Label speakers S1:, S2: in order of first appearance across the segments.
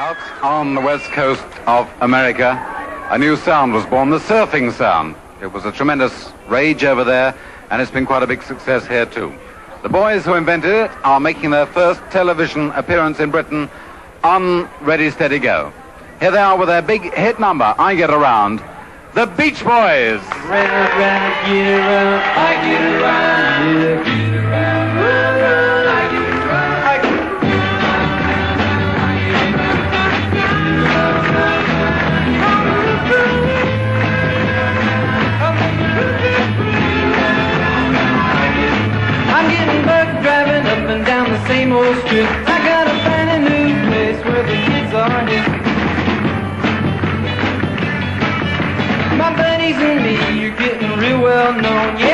S1: Out on the west coast of America, a new sound was born, the surfing sound. It was a tremendous rage over there, and it's been quite a big success here too. The boys who invented it are making their first television appearance in Britain on Ready Steady Go. Here they are with their big hit number, I Get Around, the Beach Boys.
S2: I'm same old strip. I gotta find a new place where the kids are hip. My buddies and me are getting real well known. Yeah,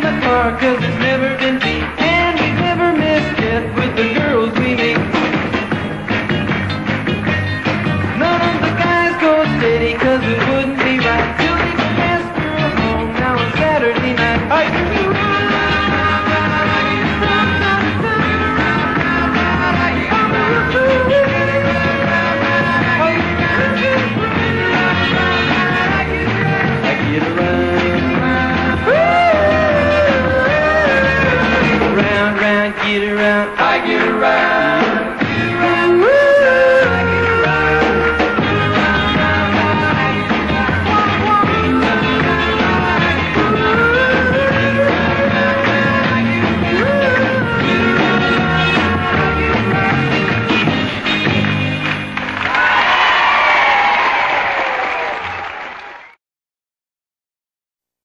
S2: the park, cause it's never been drag you around.